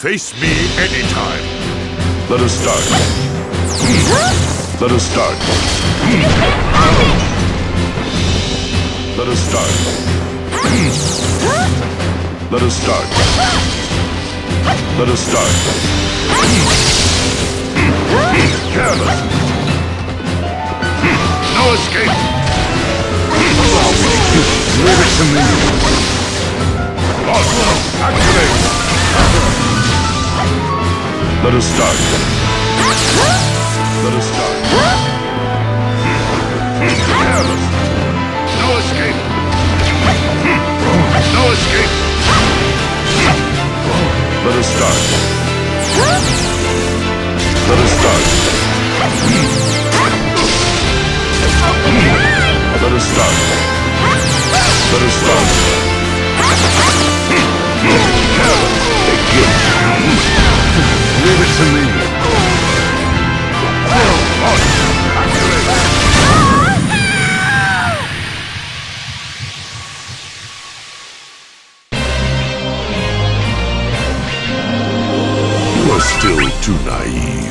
Face me anytime. Let us start. Let us start. Let us start. Let us start. Let us start. Careless. No escape. Leave it to me. Lost. Let us start. Let us start. Careless. No escape. No escape. Let us start. Let us start. Let us start. Let us start. Leave it to me. You are still too naive.